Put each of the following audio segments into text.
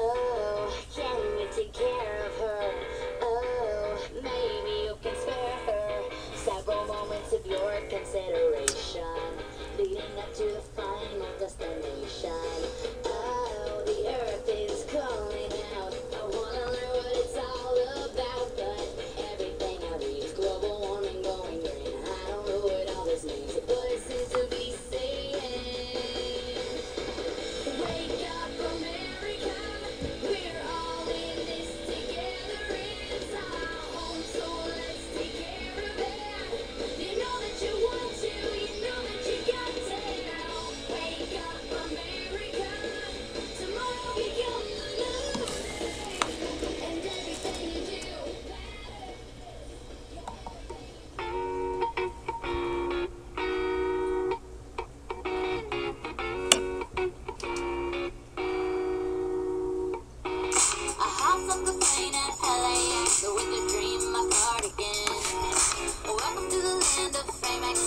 Oh, can you take care of her? Oh, maybe you can spare her several moments of your consideration leading up to the final destination.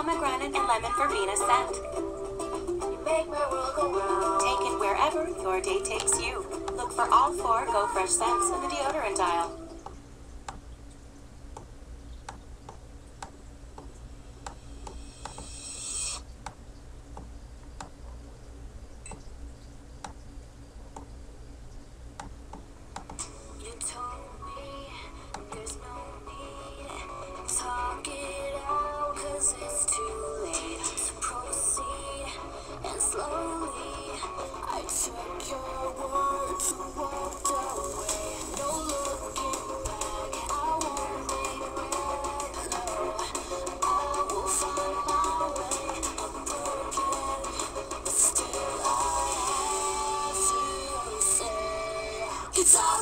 pomegranate and lemon verbena scent. Take it wherever your day takes you. Look for all four Go Fresh scents in the deodorant aisle. It's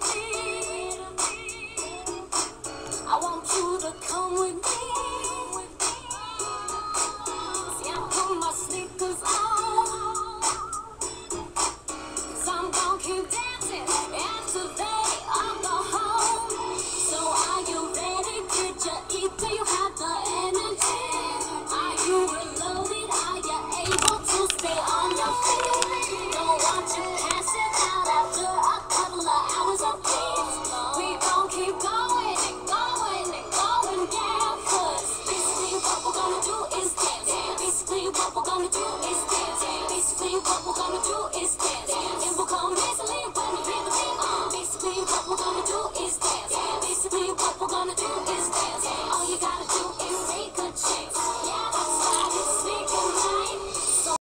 cheese.